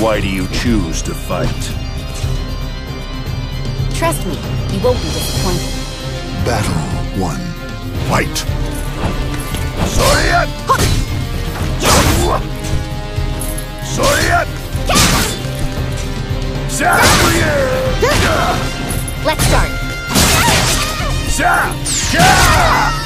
Why do you choose to fight? Trust me, you won't be disappointed. Battle one. Fight! Soryet! Soryet! Let's start. Oh!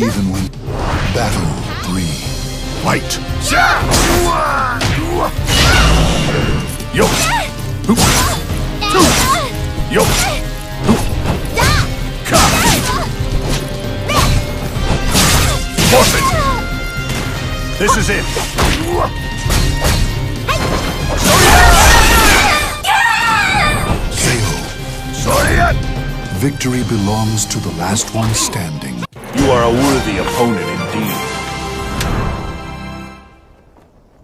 Even when. Battle three. Fight! Yo! Yo! Forfeit! This is it! Victory belongs to the last one standing. You are a worthy opponent.